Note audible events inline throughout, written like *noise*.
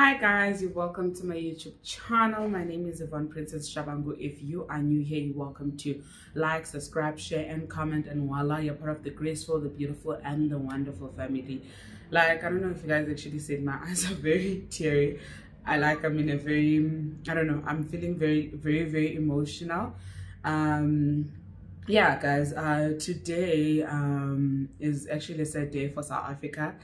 Hi guys, you're welcome to my YouTube channel. My name is Yvonne Princess Shabangu. If you are new here, you're welcome to like, subscribe, share, and comment. And voila, you're part of the graceful, the beautiful, and the wonderful family. Like, I don't know if you guys actually said my *laughs* eyes are very teary. I like I'm in a very, I don't know, I'm feeling very, very, very emotional. Um, yeah, guys, uh, today um, is actually a sad day for South Africa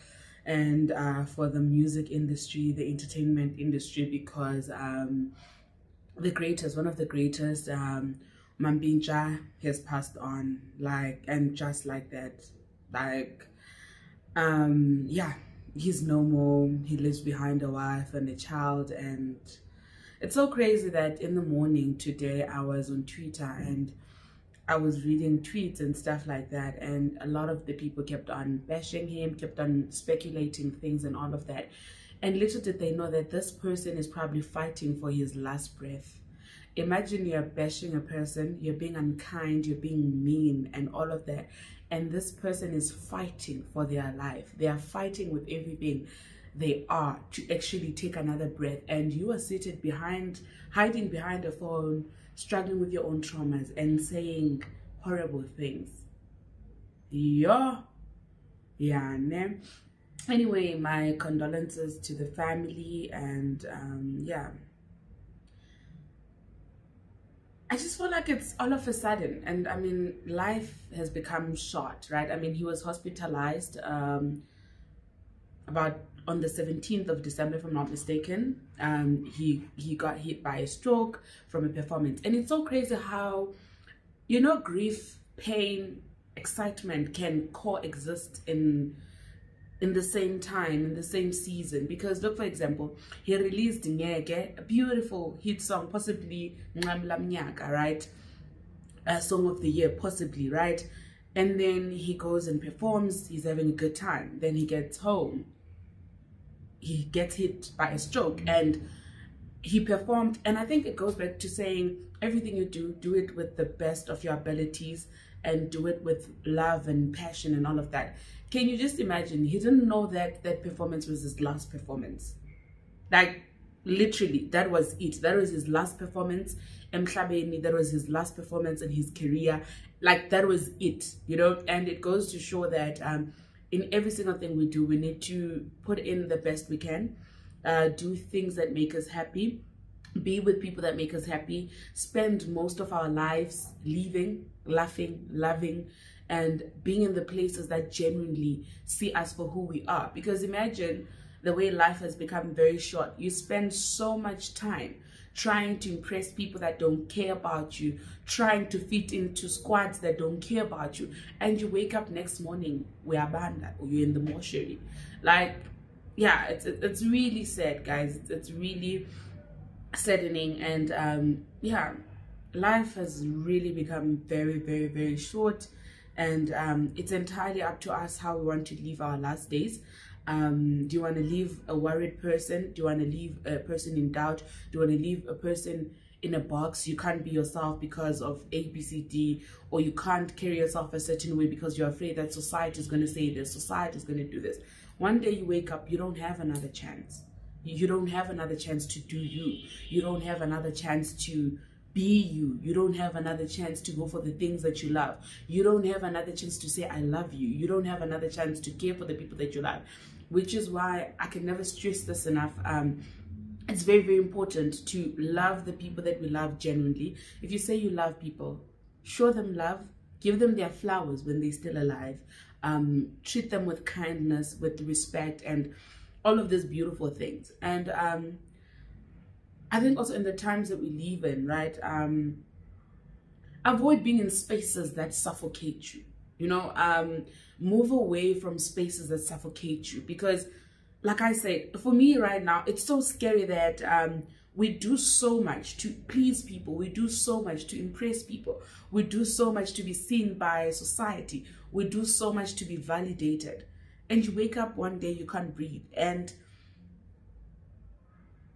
and uh, for the music industry, the entertainment industry, because um, the greatest, one of the greatest, um, Mampintsha has passed on, like, and just like that, like, um, yeah, he's no more. He lives behind a wife and a child, and it's so crazy that in the morning today I was on Twitter and I was reading tweets and stuff like that, and a lot of the people kept on bashing him, kept on speculating things and all of that. And little did they know that this person is probably fighting for his last breath. Imagine you're bashing a person, you're being unkind, you're being mean, and all of that. And this person is fighting for their life. They are fighting with everything they are to actually take another breath. And you are seated behind, hiding behind a phone, struggling with your own traumas and saying horrible things. Yeah. Yeah, ne? Anyway, my condolences to the family and um, yeah. I just feel like it's all of a sudden, and I mean, life has become short, right? I mean, he was hospitalized um, about on the 17th of December, if I'm not mistaken, um, he he got hit by a stroke from a performance, and it's so crazy how, you know, grief, pain, excitement can coexist in in the same time, in the same season. Because look, for example, he released Ngeke, a beautiful hit song, possibly Mnyaka, right? A song of the year, possibly, right? And then he goes and performs, he's having a good time. Then he gets home he gets hit by a stroke and he performed and i think it goes back to saying everything you do do it with the best of your abilities and do it with love and passion and all of that. Can you just imagine? He didn't know that that performance was his last performance. Like literally that was it. That was his last performance. Emhlabeni that was his last performance in his career. Like that was it you know? And it goes to show that um in every single thing we do, we need to put in the best we can, uh, do things that make us happy, be with people that make us happy, spend most of our lives living, laughing, loving, and being in the places that genuinely see us for who we are. Because imagine the way life has become very short. You spend so much time trying to impress people that don't care about you, trying to fit into squads that don't care about you, and you wake up next morning, we're abandoned, or you're in the mortuary. Like, yeah, it's it's really sad, guys. It's really saddening, and um, yeah, life has really become very, very, very short, and um, it's entirely up to us how we want to live our last days. Um, do you want to leave a worried person? Do you want to leave a person in doubt? Do you want to leave a person in a box? You can't be yourself because of A, B, C, D, or you can't carry yourself a certain way because you're afraid that society is going to say this, society is going to do this. One day you wake up, you don't have another chance. You don't have another chance to do you. You don't have another chance to be you. You don't have another chance to go for the things that you love. You don't have another chance to say, I love you. You don't have another chance to care for the people that you love which is why I can never stress this enough. Um, it's very, very important to love the people that we love genuinely. If you say you love people, show them love, give them their flowers when they're still alive, um, treat them with kindness, with respect, and all of these beautiful things. And um, I think also in the times that we live in, right, um, avoid being in spaces that suffocate you you know um move away from spaces that suffocate you. Because like i said for me right now it's so scary that um we do so much to please people. We do so much to impress people. We do so much to be seen by society. We do so much to be validated. And you wake up one day you can't breathe. And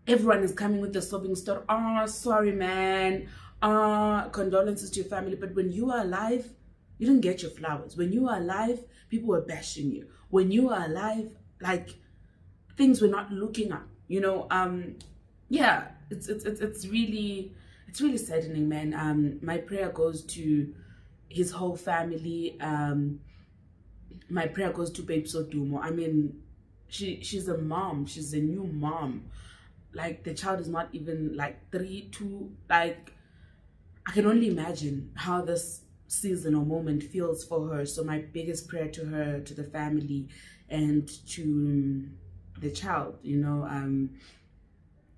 everyone is coming with the sobbing story oh sorry man. Uh condolences to your family. But when you are alive you didn't get your flowers. When you were alive, people were bashing you. When you were alive, like things were not looking up. you know um yeah it's it's it's, really it's really saddening man um my prayer goes to his whole family um my prayer goes to Babes Wodumo i mean she she's a mom she's a new mom like the child is not even like three two like i can only imagine how this season or moment feels for her. So my biggest prayer to her to the family and to the child you know um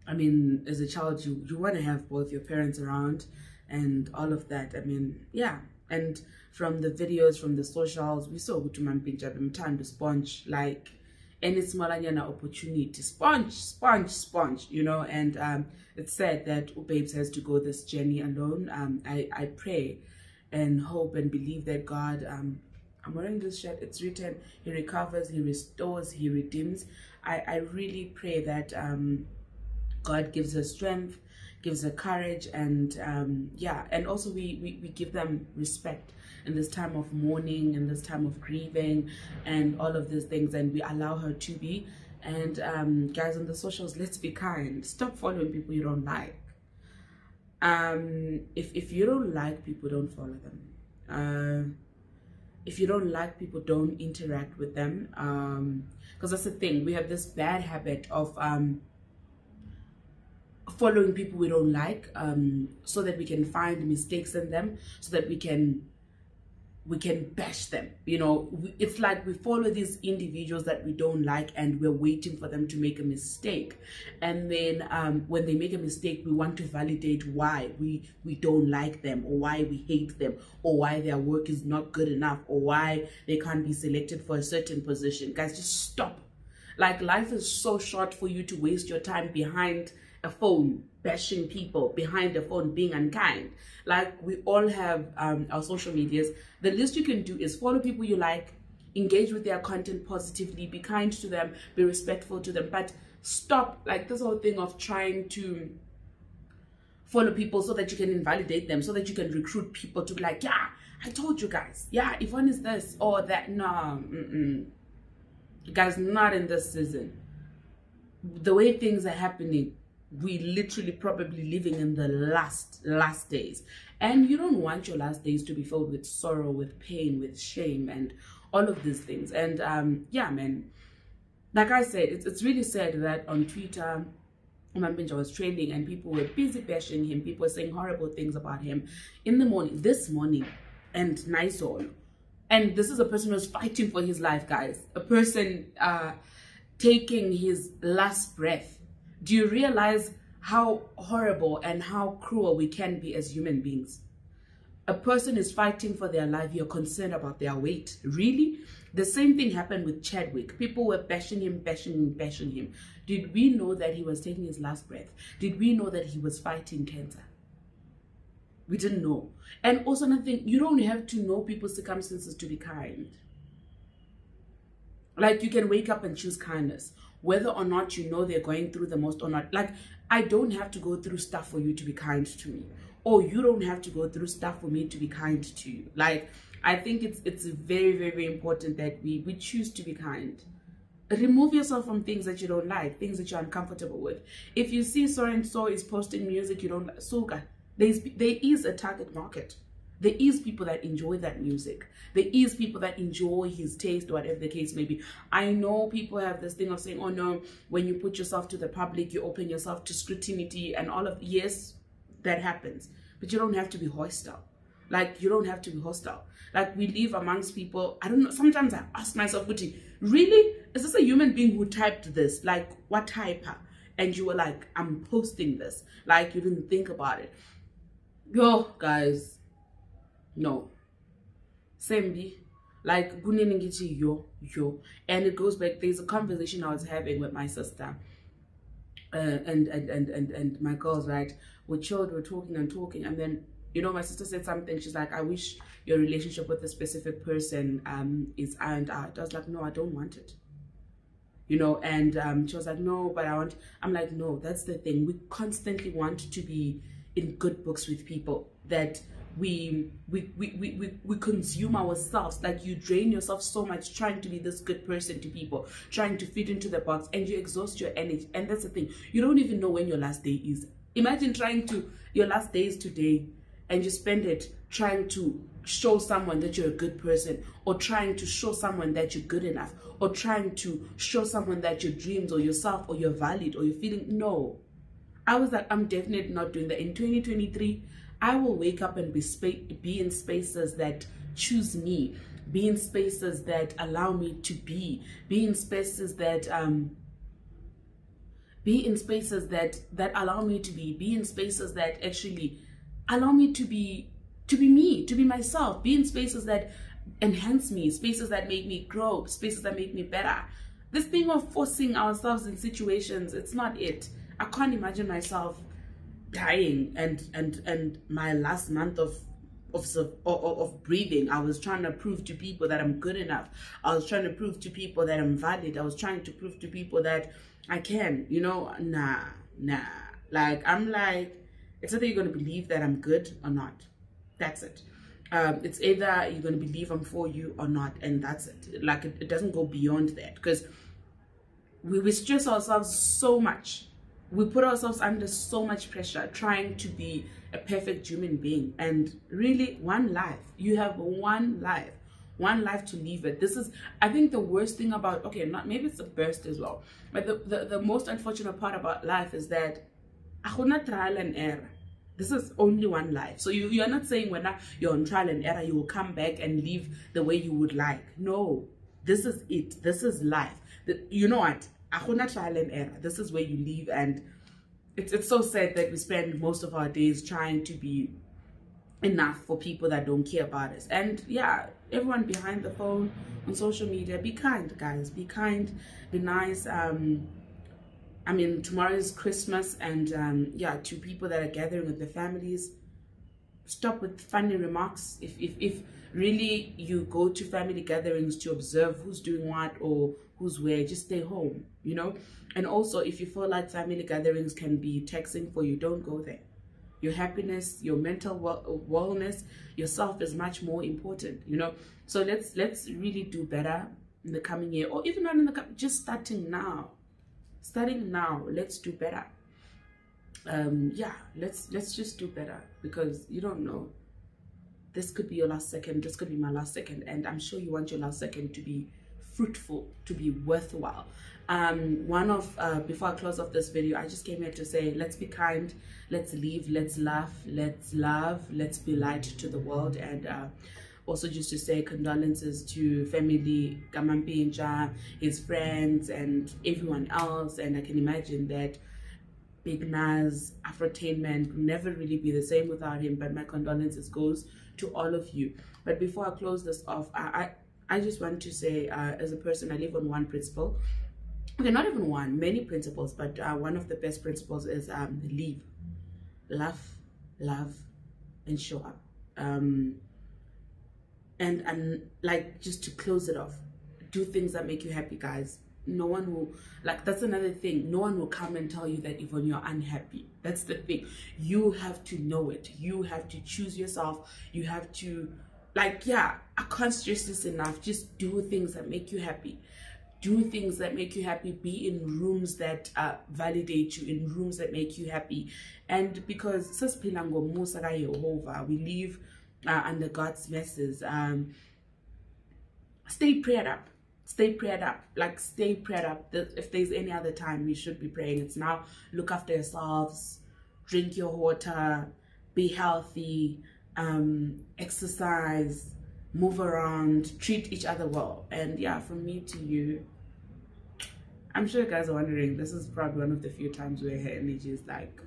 i mean as a child you you want to have both your parents around and all of that. I mean yeah. And from the videos from the socials we saw ukuthi umampintsha to sponge like any smalanyana opportunity. Sponge sponge sponge you know and um it's said that babes has to go this journey alone. Um i i pray and hope and believe that god um i'm wearing this shirt. It's written he recovers he restores he redeems. I i really pray that um god gives her strength gives her courage and um yeah and also we we, we give them respect in this time of mourning in this time of grieving and all of these things and we allow her to be. And um guys on the socials let's be kind. Stop following people you don't like um if if you don't like people don't follow them. Uh if you don't like people don't interact with them. Um because that's the thing. We have this bad habit of um following people we don't like um so that we can find mistakes in them so that we can we can bash them you know. It's like we follow these individuals that we don't like and we're waiting for them to make a mistake. And then um, when they make a mistake we want to validate why we we don't like them or why we hate them or why their work is not good enough or why they can't be selected for a certain position. Guys just stop. Like life is so short for you to waste your time behind a phone bashing people behind the phone being unkind. Like we all have um, our social medias. The least you can do is follow people you like engage with their content positively be kind to them be respectful to them. But stop like this whole thing of trying to follow people so that you can invalidate them so that you can recruit people to be like yeah i told you guys. Yeah if one is this or that. No mm-mm. guys not in this season. The way things are happening we literally probably living in the last last days. And you don't want your last days to be filled with sorrow with pain with shame and all of these things. And um yeah man. Like i said it's, it's really sad that on twitter Mampintsha was trending and people were busy bashing him. People were saying horrible things about him in the morning this morning and nice all and this is a person who's fighting for his life guys. A person uh taking his last breath do you realize how horrible and how cruel we can be as human beings? A person is fighting for their life, you're concerned about their weight. Really? The same thing happened with Chadwick. People were bashing him, bashing him, bashing him. Did we know that he was taking his last breath? Did we know that he was fighting cancer? We didn't know. And also another thing, you don't have to know people's circumstances to be kind. Like you can wake up and choose kindness whether or not you know they're going through the most or not. Like, I don't have to go through stuff for you to be kind to me. Or you don't have to go through stuff for me to be kind to you. Like, I think it's it's very, very, very important that we, we choose to be kind. Remove yourself from things that you don't like, things that you're uncomfortable with. If you see so and so is posting music you don't like, so there's there is a target market there is people that enjoy that music. There is people that enjoy his taste whatever the case may be. I know people have this thing of saying oh no when you put yourself to the public you open yourself to scrutiny and all of yes that happens. But you don't have to be hostile. Like you don't have to be hostile. Like we live amongst people i don't know sometimes i ask myself really? Is this a human being who typed this? Like what typer and you were like i'm posting this. Like you didn't think about it. Yo guys no. Sembi like kunini ngithi yo yo. And it goes back there's a conversation i was having with my sister uh, and, and and and and my girls right? We chilled we're talking and talking and then you know my sister said something she's like i wish your relationship with a specific person um is ironed out. I was like no i don't want it. You know and um she was like no but i want i'm like no that's the thing. We constantly want to be in good books with people that we we, we, we, we consume ourselves. Like you drain yourself so much trying to be this good person to people trying to fit into the box and you exhaust your energy. And that's the thing. You don't even know when your last day is. Imagine trying to your last day is today and you spend it trying to show someone that you're a good person or trying to show someone that you're good enough or trying to show someone that your dreams or yourself or you're valid or you're feeling no. I was like i'm definitely not doing that. In 2023 i will wake up and be be in spaces that choose me be in spaces that allow me to be be in spaces that um be in spaces that that allow me to be be in spaces that actually allow me to be to be me, to be myself, be in spaces that enhance me, spaces that make me grow, spaces that make me better. This thing of forcing ourselves in situations, it's not it. I can't imagine myself dying and and and my last month of of, of, breathing. I was trying to prove to people that I'm good enough. I was trying to prove to people that I'm valid. I was trying to prove to people that I can, you know, nah, nah. Like, I'm like, it's either you're going to believe that I'm good or not. That's it. Um, it's either you're going to believe I'm for you or not, and that's it. Like it, it doesn't go beyond that because we, we stress ourselves so much. We put ourselves under so much pressure trying to be a perfect human being. And really, one life. You have one life. One life to live it. This is, I think, the worst thing about, okay, not maybe it's a burst as well, but the, the, the most unfortunate part about life is that trial and error this is only one life. So you, you're not saying when you're on trial and error, you will come back and live the way you would like. No, this is it. This is life. The, you know what? Akuna trial and error. This is where you live. And it's, it's so sad that we spend most of our days trying to be enough for people that don't care about us. And yeah, everyone behind the phone on social media, be kind, guys. Be kind, be nice. Um, I mean, tomorrow is Christmas, and um, yeah, to people that are gathering with their families, stop with funny remarks. If, if, if really you go to family gatherings to observe who's doing what or who's where, just stay home, you know? And also, if you feel like family gatherings can be taxing for you, don't go there. Your happiness, your mental well wellness, yourself is much more important, you know? So let's let's really do better in the coming year, or even not in the just starting now starting now let's do better um yeah let's let's just do better because you don't know. This could be your last second. This could be my last second. And i'm sure you want your last second to be fruitful to be worthwhile. Um one of uh before i close off this video i just came here to say let's be kind. Let's leave, let's laugh. Let's love. Let's be light to the world. And uh also just to say condolences to family kaMampintsha, his friends and everyone else. And I can imagine that Big Nuz Afrotainment will never really be the same without him but my condolences goes to all of you. But before I close this off I I, I just want to say uh, as a person I live on one principle. Okay not even one many principles but uh, one of the best principles is um leave laugh love and show up. Um and and like just to close it off do things that make you happy guys no one will like that's another thing. No one will come and tell you that even you're unhappy. That's the thing. You have to know it. You have to choose yourself. You have to like yeah i can't stress this enough. Just do things that make you happy. Do things that make you happy. Be in rooms that uh, validate you in rooms that make you happy. And because we live uh, under God's messes. Um, stay prayed up. Stay prayed up. Like, stay prayed up. If there's any other time, we should be praying. It's now look after yourselves, drink your water, be healthy, um, exercise, move around, treat each other well. And yeah, from me to you, I'm sure you guys are wondering, this is probably one of the few times where her energy is like,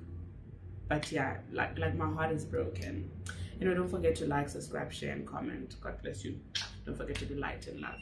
but yeah, like, like my heart is broken you know don't forget to like subscribe share and comment god bless you don't forget to be light and love